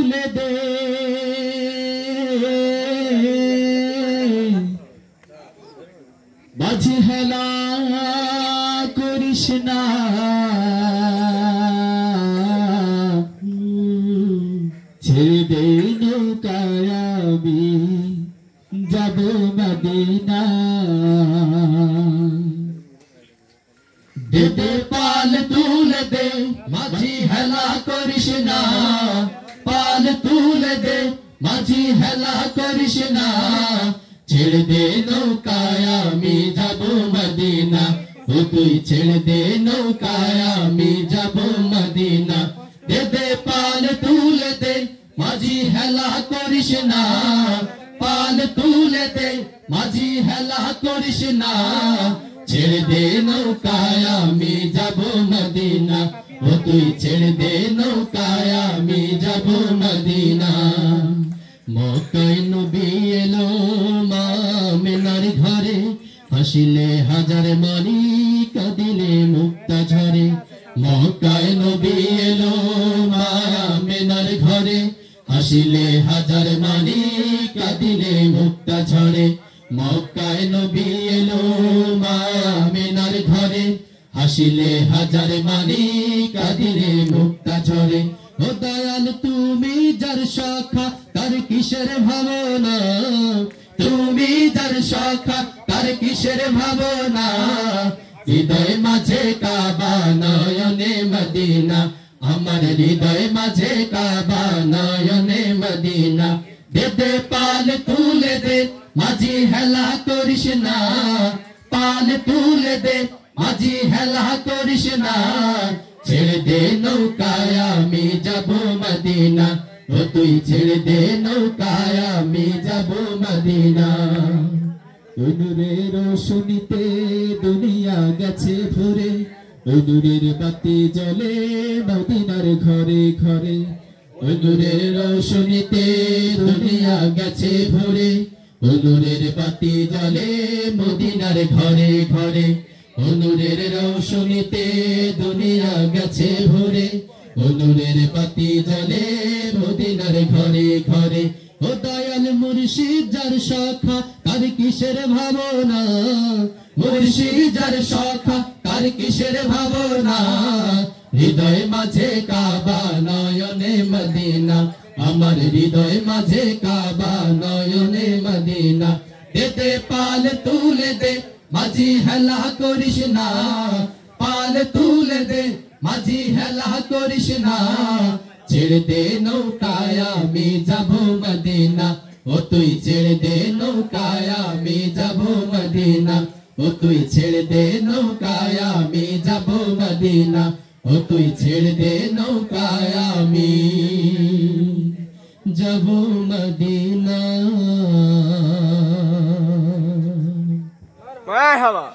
তুলে দে। মাঝি হেলা করিস না। ছেড়ে দে নৌকায় আমি যাব মদিনা। দে দে পাল তুলে দে, মাঝি হেলা করিস না। পাল তুলে দে মাঝি হেলা করিস না ছেড়ে দে নৌকায় আমি যাব মদিনা ও তুই ছেড়ে দে নৌকায় আমি যাব মদিনা দে দে পাল তুলে দে মাঝি হেলা করিস না পাল তুলে দে মাঝি হেলা করিস না ছেড়ে দে নৌকায় আমি যাব মদিনা। ও তুই ছেড়ে দে নৌকায় আমি যাব মদিনা। মকাই নবী এলো মা মেনার ঘরে, হাসিলে হাজার মানি কাঁদিলে মুক্তা ঝরে। মকায় নবী এলো মা মেনার ঘরে, হাসিলে হাজার মানি কাঁদিলে মুক্তা ঝরে। মক্কায় নবী এলো হাসিলে হাজার মানি কাঁদিলে মুক্তা ঝরে। ও দয়াল, তুমি যার শাখা, তার কিসের ভাবনা? তুমি যার শাখা, তার কিসের ভাবনা? হৃদয় মাঝে কাবা নয়নে মদিনা। আমার হৃদয় মাঝে কাবা নয়নে মদিনা। দে দে পাল তুলে দে, মাঝি হেলা করিস না। পাল তুলে দে মাঝি হেলা করিস না, ছেড়ে দে নৌকায়, আমি যাব মদিনা। ও তুই ছেড়ে দে নৌকায়, আমি যাব মদিনা। নূরের শুনিতে দুনিয়া গেছে ভরে, নূরের বাতি জ্বলে মদিনার ঘরে ঘরে। নূরের শুনিতে দুনিয়া গেছে ভরে, নূরের বাতি জ্বলে মদিনার ঘরে ঘরে। অনুরের রৌশনীতে দুনিয়া গেছে ভরে। অনুরের পাতি জলে মদিনার ঘরে ঘরে। ও দয়াল মুর্শিদ, যার শাখা, তার কিসের ভাবনা? মুর্শিদ, যার শাখা, তার কিসের ভাবনা? হৃদয় মাঝে কাবা নয়নে মদিনা। আমার হৃদয় মাঝে কাবা নয়নে মদিনা। দেতে পাল তুলে দে মাঝি হেলা করিস না, পাল তুলে দে। মাঝি হেলা করিস না, ছেড়ে দে নৌকায় আমি যাব মদিনা। ও তুই ছেড়ে দে নৌকায় আমি যাব মদিনা। ও তুই ছেড়ে দে নৌকায় আমি যাব মদিনা। ও তুই ছেড়ে দে নৌকায় আমি যাব মদিনা। わ